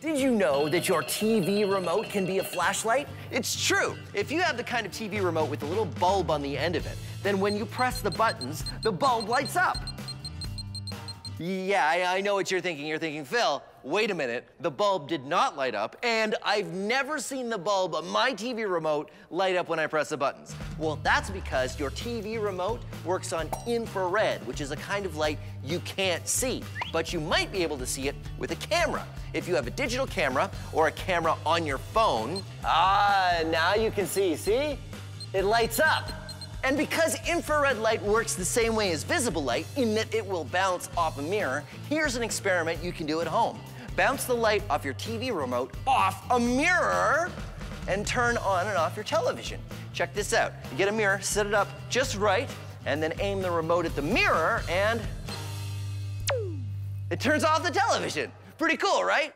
Did you know that your TV remote can be a flashlight? It's true. If you have the kind of TV remote with a little bulb on the end of it, then when you press the buttons, the bulb lights up. Yeah, I, I know what you're thinking. You're thinking, Phil, wait a minute, the bulb did not light up, and I've never seen the bulb on my TV remote light up when I press the buttons. Well, that's because your TV remote works on infrared, which is a kind of light you can't see, but you might be able to see it with a camera. If you have a digital camera or a camera on your phone, Ah, now you can see. See? It lights up. And because infrared light works the same way as visible light, in that it will bounce off a mirror, here's an experiment you can do at home. Bounce the light off your TV remote off a mirror and turn on and off your television. Check this out. You get a mirror, set it up just right, and then aim the remote at the mirror, and it turns off the television. Pretty cool, right?